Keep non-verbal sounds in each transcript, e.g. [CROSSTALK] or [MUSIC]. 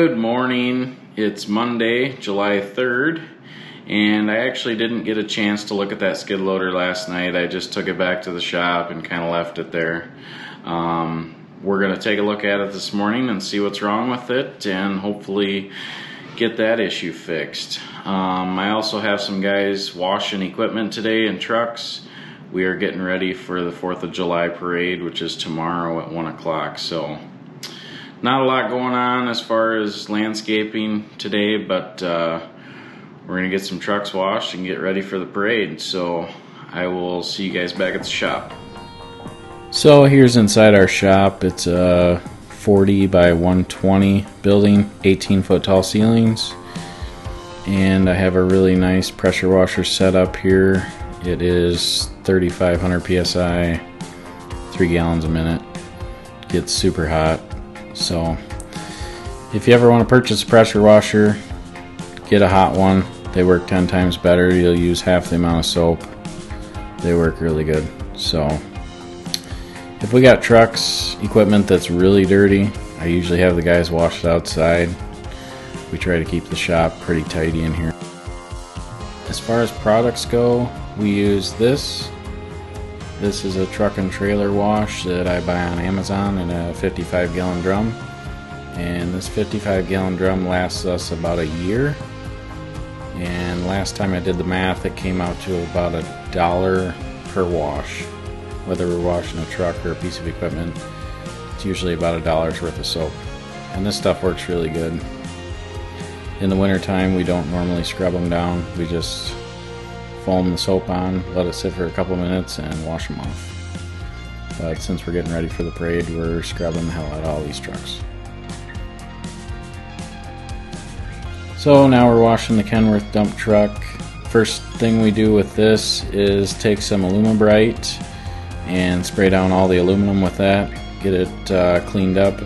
Good morning. It's Monday, July 3rd, and I actually didn't get a chance to look at that skid loader last night. I just took it back to the shop and kind of left it there. Um, we're going to take a look at it this morning and see what's wrong with it and hopefully get that issue fixed. Um, I also have some guys washing equipment today in trucks. We are getting ready for the 4th of July parade, which is tomorrow at 1 o'clock. So, not a lot going on as far as landscaping today, but uh, we're gonna get some trucks washed and get ready for the parade. So I will see you guys back at the shop. So here's inside our shop. It's a 40 by 120 building, 18 foot tall ceilings, and I have a really nice pressure washer set up here. It is 3500 psi, three gallons a minute. Gets super hot so, if you ever want to purchase a pressure washer, get a hot one. They work 10 times better. You'll use half the amount of soap. They work really good. So, if we got trucks, equipment that's really dirty, I usually have the guys wash it outside. We try to keep the shop pretty tidy in here. As far as products go, we use this this is a truck and trailer wash that I buy on Amazon in a 55 gallon drum. And this 55 gallon drum lasts us about a year. And last time I did the math, it came out to about a dollar per wash. Whether we're washing a truck or a piece of equipment, it's usually about a dollar's worth of soap. And this stuff works really good. In the wintertime, we don't normally scrub them down. We just foam the soap on, let it sit for a couple minutes, and wash them off. But since we're getting ready for the parade, we're scrubbing the hell out of all these trucks. So now we're washing the Kenworth dump truck. First thing we do with this is take some Alumi-Bright and spray down all the aluminum with that, get it uh, cleaned up.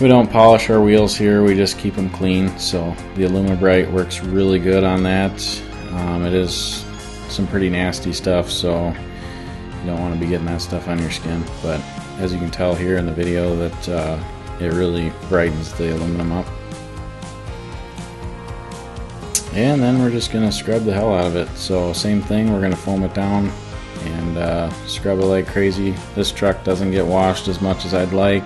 We don't polish our wheels here, we just keep them clean. So the Alumi-Bright works really good on that. Um, it is some pretty nasty stuff, so you don't want to be getting that stuff on your skin. But as you can tell here in the video, that uh, it really brightens the aluminum up. And then we're just going to scrub the hell out of it. So same thing, we're going to foam it down and uh, scrub it like crazy. This truck doesn't get washed as much as I'd like.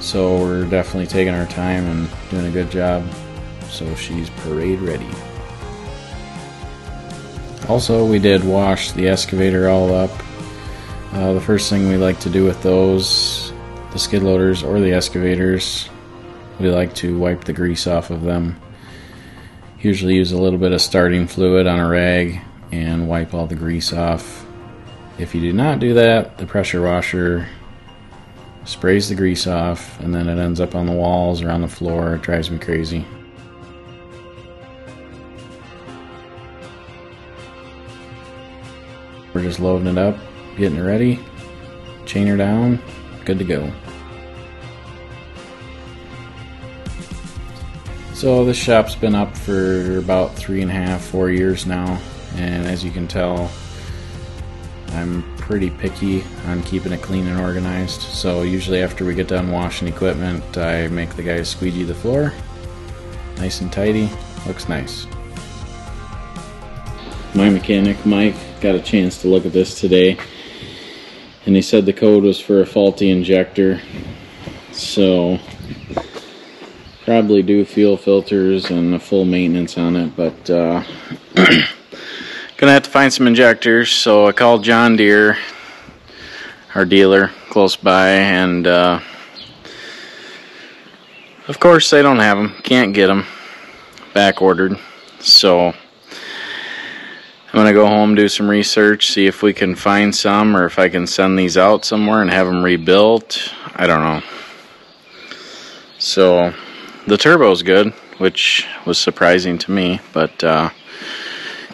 So we're definitely taking our time and doing a good job. So she's parade ready. Also, we did wash the excavator all up. Uh, the first thing we like to do with those, the skid loaders or the excavators, we like to wipe the grease off of them. Usually use a little bit of starting fluid on a rag and wipe all the grease off. If you do not do that, the pressure washer sprays the grease off and then it ends up on the walls or on the floor. It drives me crazy. We're just loading it up, getting it ready, chain her down, good to go. So this shop's been up for about three and a half, four years now, and as you can tell, I'm pretty picky on keeping it clean and organized. So usually after we get done washing equipment, I make the guys squeegee the floor, nice and tidy, looks nice. My mechanic, Mike, got a chance to look at this today. And he said the code was for a faulty injector. So probably do fuel filters and a full maintenance on it but uh, [CLEARS THROAT] gonna have to find some injectors. So I called John Deere our dealer close by and uh, of course they don't have them can't get them back ordered. So I'm going to go home, do some research, see if we can find some or if I can send these out somewhere and have them rebuilt. I don't know. So, the turbo's good, which was surprising to me, but uh,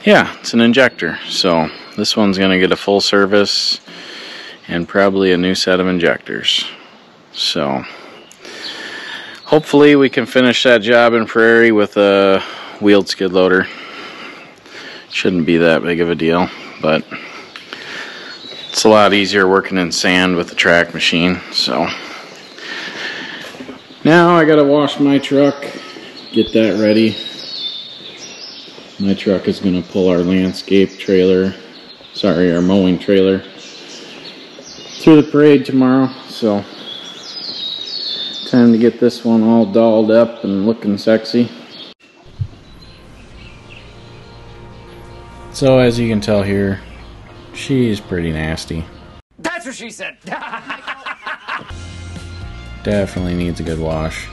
yeah, it's an injector. So, this one's going to get a full service and probably a new set of injectors. So, hopefully, we can finish that job in Prairie with a wheeled skid loader. Shouldn't be that big of a deal, but it's a lot easier working in sand with the track machine. So Now I gotta wash my truck, get that ready. My truck is gonna pull our landscape trailer, sorry, our mowing trailer through the parade tomorrow, so time to get this one all dolled up and looking sexy. So as you can tell here, she's pretty nasty. That's what she said. [LAUGHS] Definitely needs a good wash.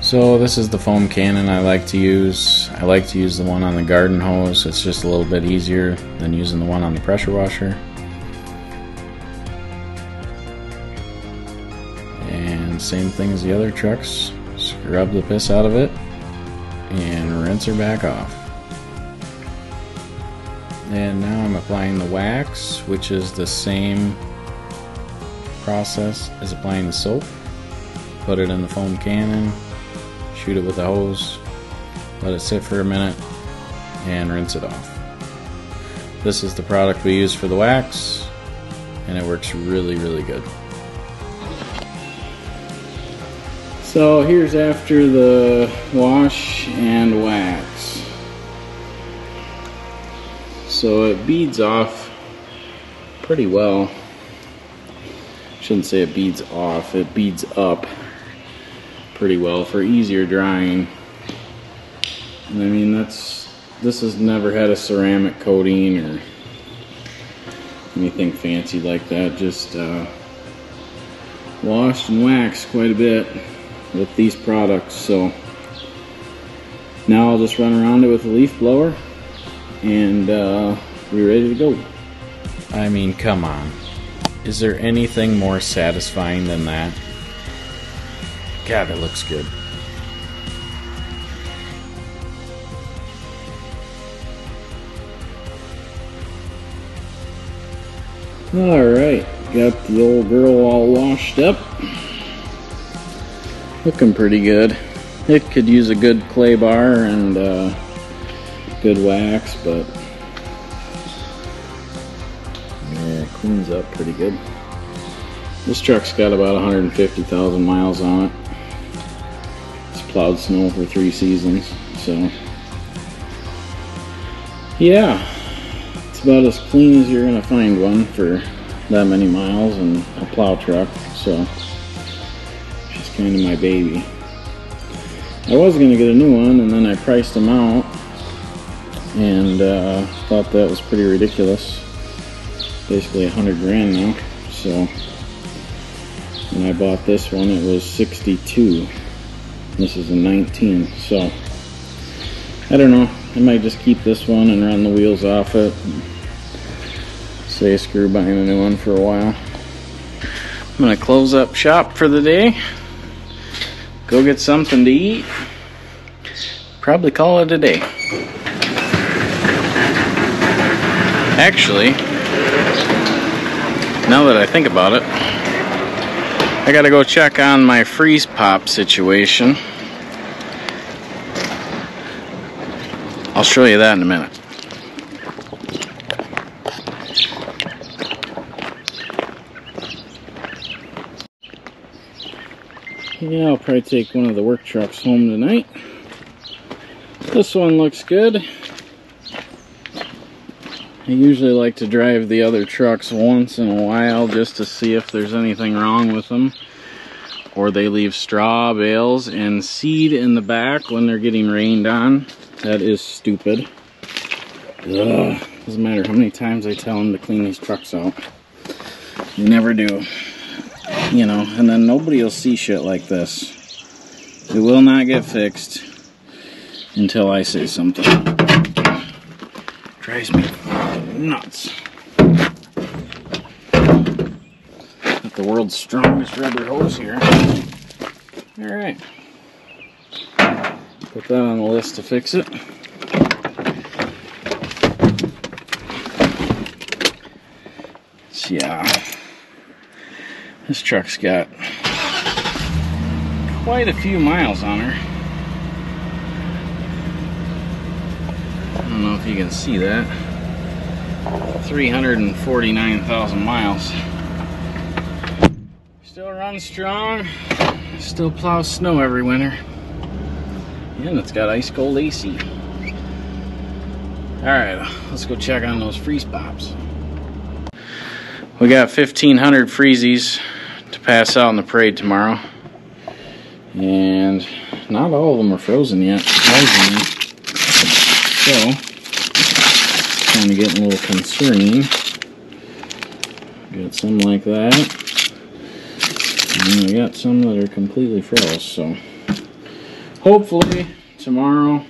So this is the foam cannon I like to use. I like to use the one on the garden hose. It's just a little bit easier than using the one on the pressure washer. And same thing as the other trucks. Scrub the piss out of it and rinse her back off. And now I'm applying the wax, which is the same process as applying the soap. Put it in the foam cannon, shoot it with a hose, let it sit for a minute, and rinse it off. This is the product we use for the wax, and it works really, really good. So here's after the wash and wax. So it beads off pretty well. Shouldn't say it beads off, it beads up pretty well for easier drying. And I mean, that's this has never had a ceramic coating or anything fancy like that. Just uh, washed and waxed quite a bit with these products. So now I'll just run around it with a leaf blower and uh, we're ready to go. I mean, come on. Is there anything more satisfying than that? God, it looks good. Alright, got the old girl all washed up. Looking pretty good. It could use a good clay bar and uh, good wax, but yeah, it cleans up pretty good. This truck's got about 150,000 miles on it It's plowed snow for three seasons. So, yeah, it's about as clean as you're gonna find one for that many miles and a plow truck. So, kind of my baby. I was gonna get a new one, and then I priced them out, and uh, thought that was pretty ridiculous. Basically a hundred grand now. So, when I bought this one, it was 62. This is a 19, so I don't know. I might just keep this one and run the wheels off it. Say screw buying a new one for a while. I'm gonna close up shop for the day. Go get something to eat. Probably call it a day. Actually, now that I think about it, I gotta go check on my freeze pop situation. I'll show you that in a minute. Yeah, I'll probably take one of the work trucks home tonight. This one looks good. I usually like to drive the other trucks once in a while just to see if there's anything wrong with them. Or they leave straw bales and seed in the back when they're getting rained on. That is stupid. Ugh. Doesn't matter how many times I tell them to clean these trucks out. They never do. You know, and then nobody will see shit like this. It will not get fixed until I say something. Drives me nuts. Got the world's strongest rubber hose here. Alright. Put that on the list to fix it. Yeah, this truck's got quite a few miles on her. I don't know if you can see that. 349,000 miles. Still runs strong. Still plows snow every winter. And it's got ice cold AC. Alright, let's go check on those freeze pops. We got 1,500 freezies pass out in the parade tomorrow. And not all of them are frozen yet. So, kind of getting a little concerning. Got some like that. And we got some that are completely froze, so hopefully tomorrow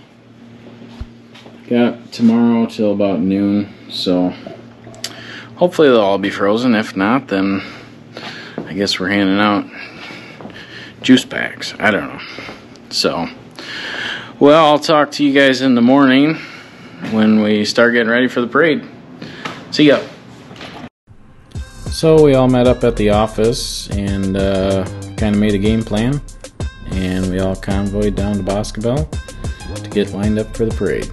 got tomorrow till about noon, so hopefully they'll all be frozen. If not, then guess we're handing out juice packs. I don't know. So, well, I'll talk to you guys in the morning when we start getting ready for the parade. See ya. So we all met up at the office and uh, kind of made a game plan, and we all convoyed down to Boscobel to get lined up for the parade.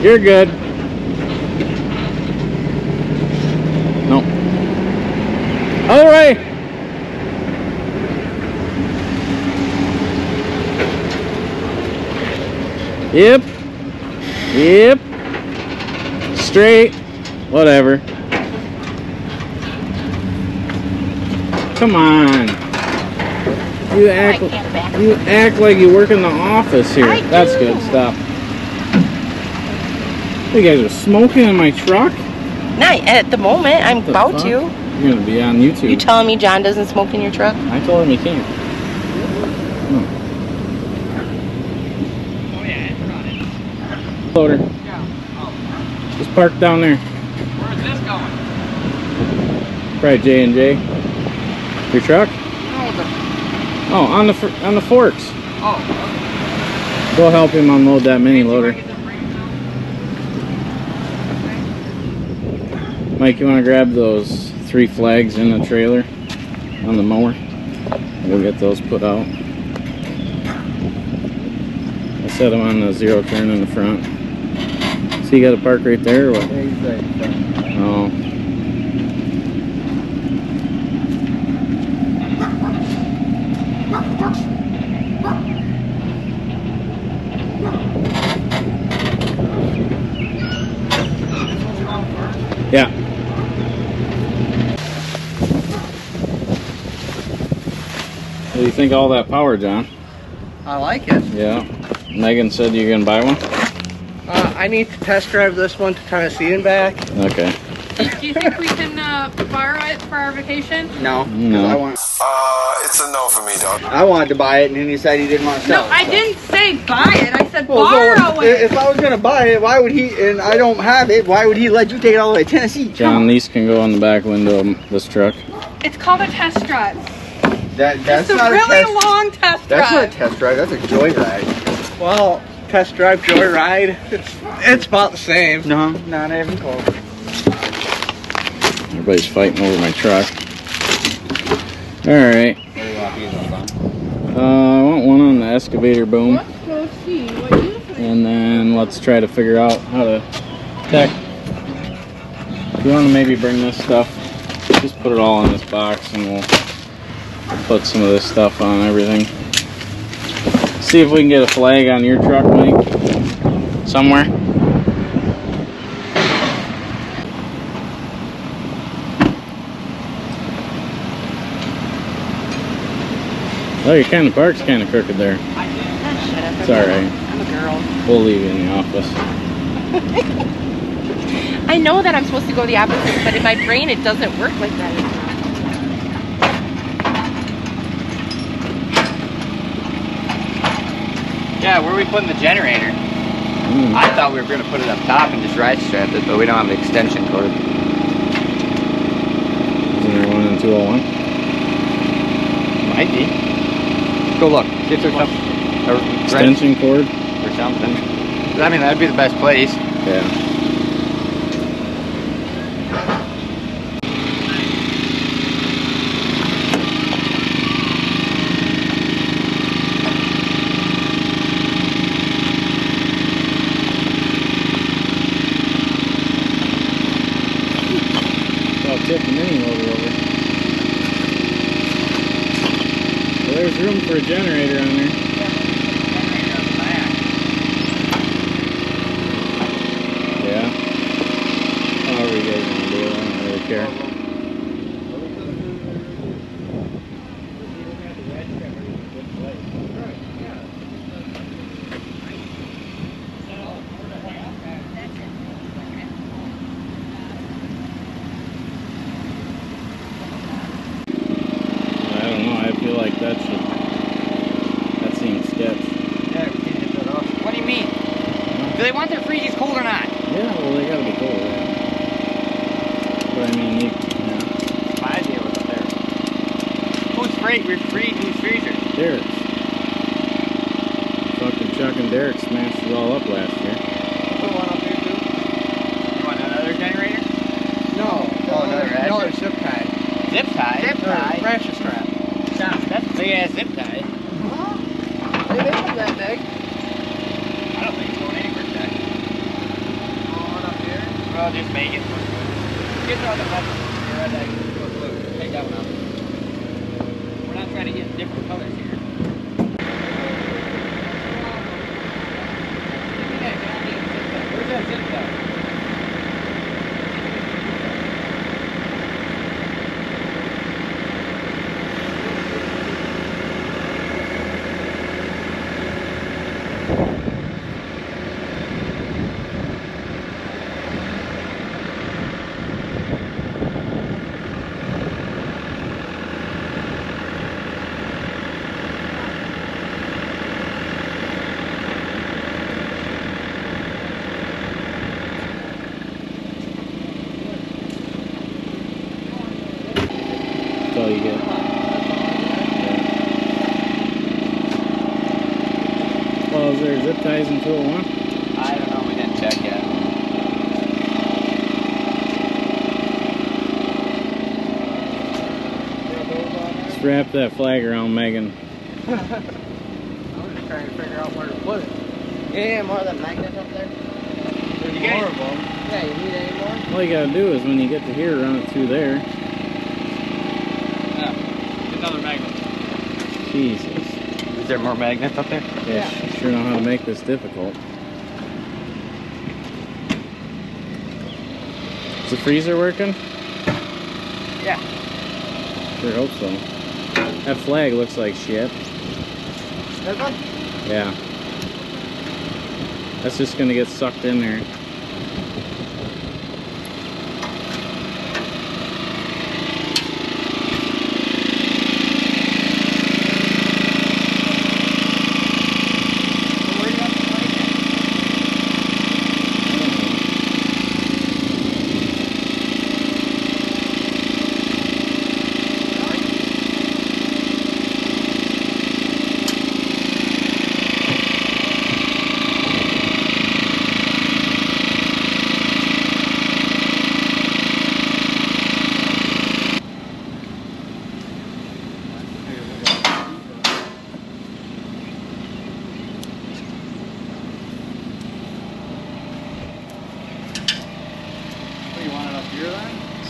You're good. No. Other way. Yep. Yep. Straight. Whatever. Come on. You act you act like you work in the office here. That's good. Stop. You guys are smoking in my truck? Not at the moment. I'm The about fuck? to. You're gonna be on YouTube. You telling me John doesn't smoke in your truck? I told him he can't. Oh, loader. Yeah. Oh. Just park down there. Where's this going? Probably J and J. Your truck? No, the, Oh, on the on the forks. oh, Go help him unload that mini loader. okay. Get the brakes on. Mike, you want to grab those three flags in the trailer on the mower? We'll get those put out. I set them on the zero turn in the front. So you got to park right there or what? Oh. Yeah. What do you think of all that power, John? I like it. Yeah. Megan said you're gonna buy one? Uh, I need to test drive this one to kind of see it back. Okay. Do you think we can uh, borrow it for our vacation? No, 'cause No. I want. Uh, it's a no for me, dog. I wanted to buy it, and then he said he didn't want to No, sell. it, No, I so. didn't say buy it. I said Well, borrow if, it. if I was gonna buy it, why would he? And I don't have it. Why would he let you take it all the way to Tennessee? John, these can go on the back window of this truck. It's called a test drive. That that's it's a not really a test. long test That's not a drive. test drive. That's a joyride. Well, test drive, joyride. It's it's about the same. No, not even close. Everybody's fighting over my truck. Alright. Uh, I want one on the excavator boom. Let's go see what you think. And then let's try to figure out how to tech. You want to maybe bring this stuff? Just put it all in this box and we'll put some of this stuff on everything. See if we can get a flag on your truck, Mike. Somewhere. Oh, your kind of park's kind of crooked there. Ah, shut up. It's alright. I'm a girl. We'll leave you in the office. [LAUGHS] I know that I'm supposed to go the opposite, but in my brain it doesn't work like that Yeah, where are we putting the generator? Mm. I thought we were going to put it up top and just ride strap it, but we don't have an extension cord. Isn't there one in 201? Might be. Go look. See if there's some Extension cord? or something. I mean, that'd be the best place. Yeah. for a generator on there. Yeah. However you guys want to do it, I don't really care. I don't know. I feel like that should. That seems sketch. What do you mean? Do they want their freezies cold or not? Yeah, well, they gotta be cold. Yeah. But I mean, you, yeah. My idea was up there. Who's free? We're free. Who's freezer? Derek's. Fucking Chuck and Derek smashed it all up last year. Put one up here too. You want another generator? No, Oh, another ratchet? another zip tie. Zip tie. Zip Or ratchet strap. That's a big ass zip tie. They make them that big. I don't think it's going anywhere back. One oh, up here. Well, just make it. Get on the button. You're right there. Take that one out. We're not trying to get different colors here. Where's that zip tie? That's all you get. Yeah. Well, is there zip ties in 201? I don't know. We didn't check yet. Strap that flag around Megan. [LAUGHS] I was just trying to figure out where to put it. Yeah, more of the magnets up there. There's You more of them. Yeah, you need any more? All you gotta do is when you get to here, run it through there. Yeah, Another magnet. Jesus. Is there more magnets up there? Yeah, you sure know how to make this difficult. Is the freezer working? Yeah. Sure hope so. That flag looks like shit. This one? Yeah. That's just gonna get sucked in there.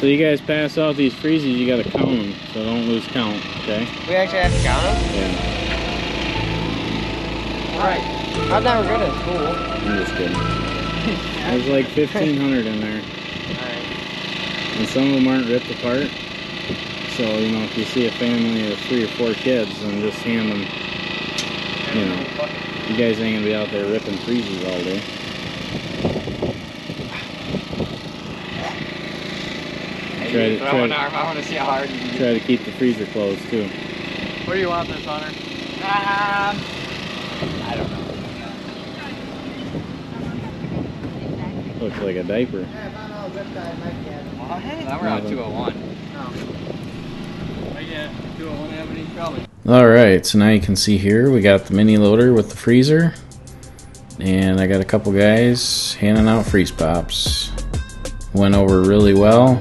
You guys pass out these freezes, you gotta count them, so don't lose count, okay? We actually have to count them? Yeah, Right. I'm never good at school. I'm just kidding. There's like 1,500 in there, Alright. and some of them aren't ripped apart. So, you know, if you see a family of three or four kids, then just hand them, you know, you guys ain't gonna be out there ripping freezes all day. Try to- I try want to- to, I want to see how hard you can Try to keep the freezer closed too. Where do you want this, Hunter? Um, I don't know. Looks like a diaper. Well, now we're on 201. Oh yeah, do it one have any trouble. Alright, so now you can see here we got the mini loader with the freezer. And I got a couple guys handing out freeze pops. Went over really well.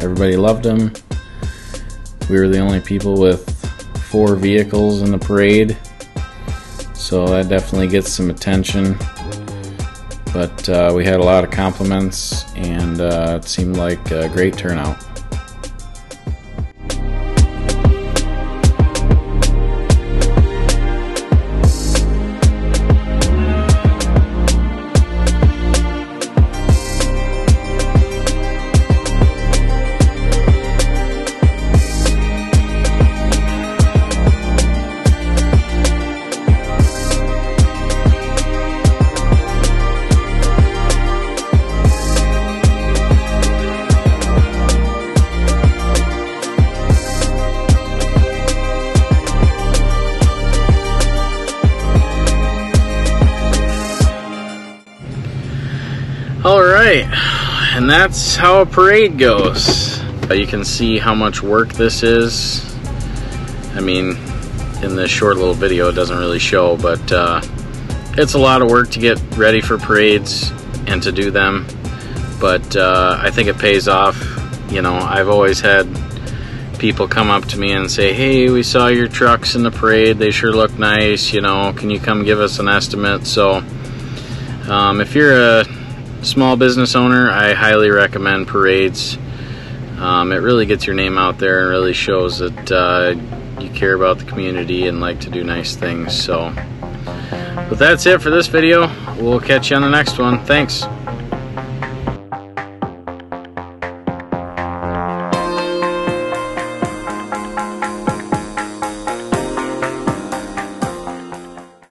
Everybody loved them. We were the only people with four vehicles in the parade. So that definitely gets some attention. But uh, we had a lot of compliments and uh, it seemed like a great turnout. That's how a parade goes. You can see how much work this is. I mean, in this short little video, it doesn't really show, but uh, it's a lot of work to get ready for parades and to do them. But uh, I think it pays off. You know, I've always had people come up to me and say, "Hey, we saw your trucks in the parade. They sure look nice. You know, can you come give us an estimate?" So, um, if you're a small business owner, I highly recommend parades. Um, it really gets your name out there and really shows that uh, you care about the community and like to do nice things. So, but that's it for this video. We'll catch you on the next one. Thanks.